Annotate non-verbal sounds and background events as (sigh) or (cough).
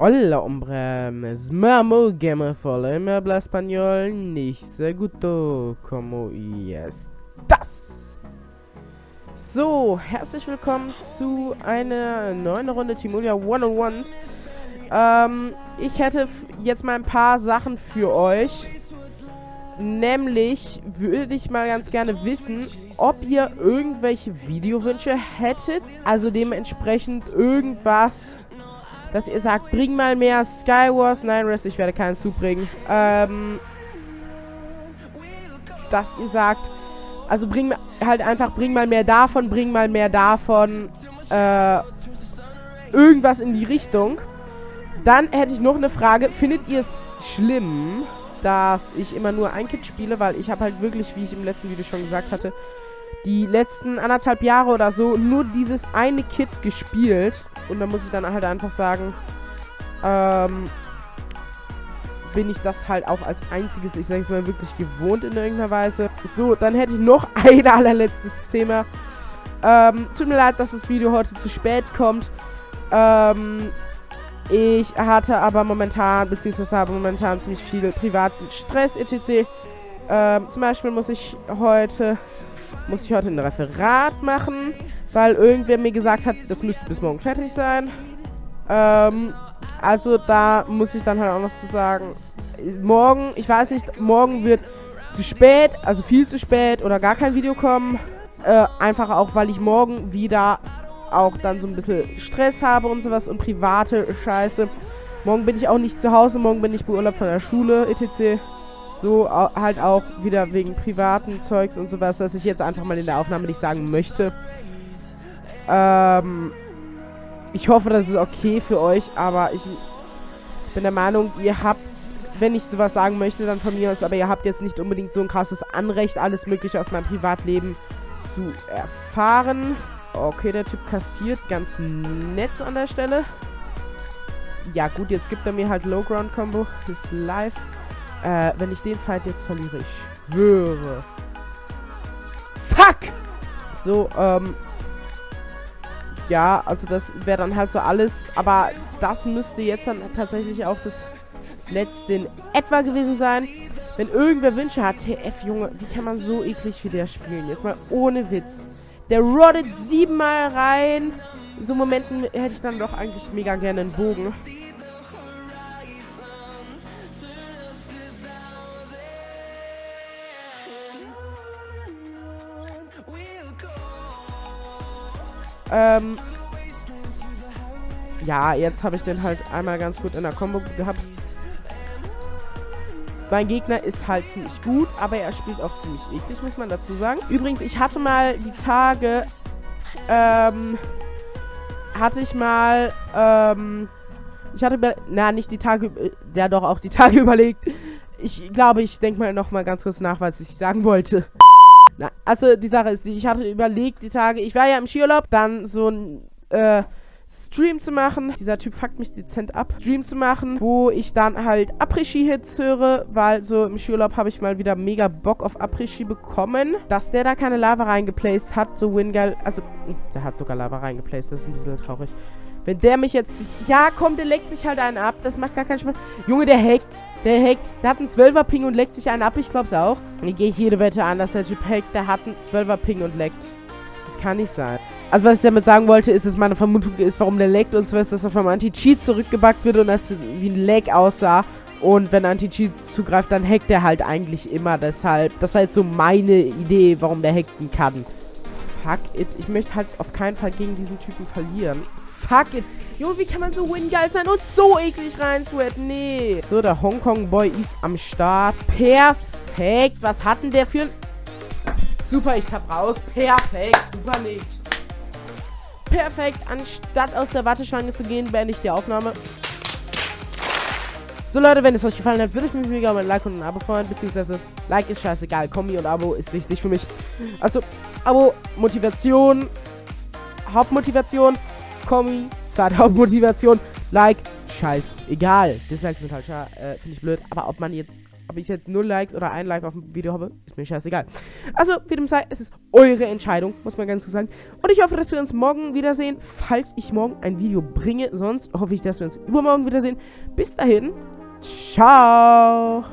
Hola, hombre, me llamo Gamer Folle, me habla español, nicht sehr guto, como das. So, herzlich willkommen zu einer neuen Runde Timolia One-on-Ones. Ähm, ich hätte jetzt mal ein paar Sachen für euch. Nämlich würde ich mal ganz gerne wissen, ob ihr irgendwelche Videowünsche hättet. Also dementsprechend irgendwas, dass ihr sagt, bring mal mehr Skywars. Nein, Rest, ich werde keinen zubringen. Ähm, dass ihr sagt, also bring halt einfach, bring mal mehr davon, bring mal mehr davon. Äh, irgendwas in die Richtung. Dann hätte ich noch eine Frage. Findet ihr es schlimm, dass ich immer nur ein Kit spiele? Weil ich habe halt wirklich, wie ich im letzten Video schon gesagt hatte, die letzten anderthalb Jahre oder so nur dieses eine Kit gespielt. Und da muss ich dann halt einfach sagen, ähm, bin ich das halt auch als einziges, ich sage es mal, wirklich gewohnt in irgendeiner Weise. So, dann hätte ich noch (laughs) ein allerletztes Thema. Ähm, tut mir leid, dass das Video heute zu spät kommt. Ähm, ich hatte aber momentan, beziehungsweise habe momentan ziemlich viel privaten Stress, etc. Ähm, zum Beispiel muss ich heute, muss ich heute ein Referat machen, weil irgendwer mir gesagt hat, das müsste bis morgen fertig sein. Ähm, also da muss ich dann halt auch noch zu sagen, morgen, ich weiß nicht, morgen wird zu spät, also viel zu spät oder gar kein Video kommen. Äh, einfach auch, weil ich morgen wieder auch dann so ein bisschen Stress habe und sowas und private Scheiße. Morgen bin ich auch nicht zu Hause, morgen bin ich beurlaubt von der Schule, etc. So halt auch wieder wegen privaten Zeugs und sowas, dass ich jetzt einfach mal in der Aufnahme nicht sagen möchte. Ähm, ich hoffe, das ist okay für euch, aber ich bin der Meinung, ihr habt, wenn ich sowas sagen möchte, dann von mir aus, aber ihr habt jetzt nicht unbedingt so ein krasses Anrecht, alles mögliche aus meinem Privatleben zu erfahren. Okay, der Typ kassiert ganz nett an der Stelle. Ja gut, jetzt gibt er mir halt Low Ground Combo. Ist live. Äh, wenn ich den Fight jetzt verliere, ich schwöre. Fuck! So, ähm. Ja, also das wäre dann halt so alles. Aber das müsste jetzt dann tatsächlich auch das letzte in etwa gewesen sein. Wenn irgendwer Wünsche hat, TF, Junge, wie kann man so eklig wie der spielen? Jetzt mal ohne Witz. Der roddet siebenmal rein. In so Momenten hätte ich dann doch eigentlich mega gerne einen Bogen. Ähm. Ja, jetzt habe ich den halt einmal ganz gut in der Combo gehabt. Mein Gegner ist halt ziemlich gut, aber er spielt auch ziemlich eklig, muss man dazu sagen. Übrigens, ich hatte mal die Tage, ähm, hatte ich mal, ähm, ich hatte, na, nicht die Tage, ja doch auch die Tage (laughs) überlegt. Ich glaube, ich denke mal noch mal ganz kurz nach, was ich sagen wollte. Na, also die Sache ist, die, ich hatte überlegt, die Tage, ich war ja im Skiurlaub, dann so ein, äh, Stream zu machen. Dieser Typ fuckt mich dezent ab. Stream zu machen, wo ich dann halt Après-Ski-Hits höre, weil so im Skiurlaub habe ich mal wieder mega Bock auf Après-Ski bekommen. Dass der da keine Lava reingeplaced hat, so Wingeil, also, der hat sogar Lava reingeplaced, das ist ein bisschen traurig. Wenn der mich jetzt, ja komm, der leckt sich halt einen ab, das macht gar keinen Spaß. Junge, der hackt, der hackt, der hat einen 12er Ping und leckt sich einen ab, ich glaub's auch. Und ich gehe jede Wette an, dass der Typ hackt, der hat einen 12er Ping und leckt. Das kann nicht sein. Also was ich damit sagen wollte, ist, dass meine Vermutung ist, warum der leckt und zwar ist, dass er vom Anti-Cheat zurückgebackt wird und das wie ein Lag aussah. Und wenn Anti-Cheat zugreift, dann hackt er halt eigentlich immer. Deshalb, das war jetzt so meine Idee, warum der hacken kann. Fuck it. Ich möchte halt auf keinen Fall gegen diesen Typen verlieren. Fuck it. Junge, wie kann man so wingeil sein und so eklig reinsweaten? Nee. So, der Hongkong-Boy ist am Start. Perfekt. Was hat denn der für ein... Super, ich tapp raus. Perfekt. Super nicht. Perfekt. Anstatt aus der Warteschlange zu gehen, beende ich die Aufnahme. So Leute, wenn es euch gefallen hat, würde ich mich mega um ein Like und ein Abo freuen, beziehungsweise Like ist scheißegal, Kombi und Abo ist wichtig für mich. Also, Abo, Motivation, Hauptmotivation, Kommi, zweite Hauptmotivation, Like, scheißegal. Dislikes sind halt, äh, finde ich blöd, aber ob man jetzt Ob ich jetzt null Likes oder ein Like auf dem Video habe, ist mir scheißegal. Also, wie dem sei, es ist eure Entscheidung, muss man ganz kurz sagen. Und ich hoffe, dass wir uns morgen wiedersehen, falls ich morgen ein Video bringe. Sonst hoffe ich, dass wir uns übermorgen wiedersehen. Bis dahin, ciao!